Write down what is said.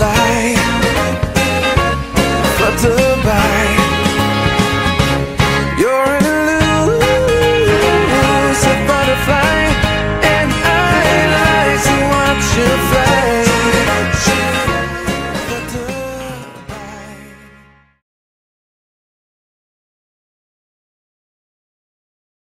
fly